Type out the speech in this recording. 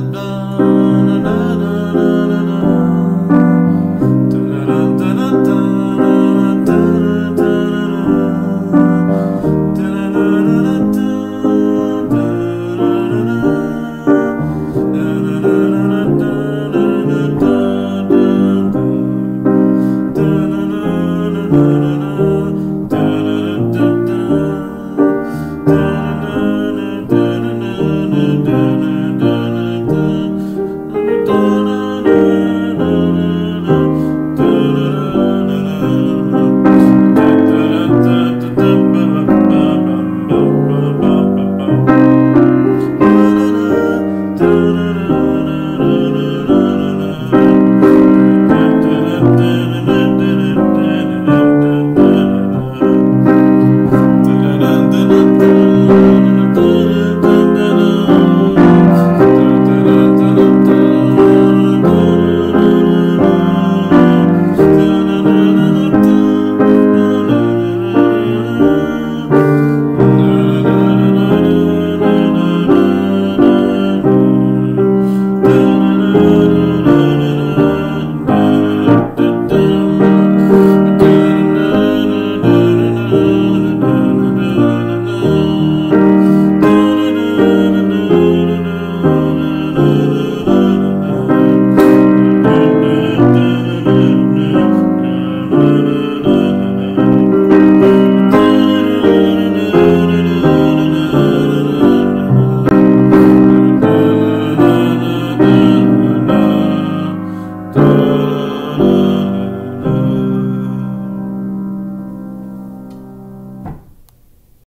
blah.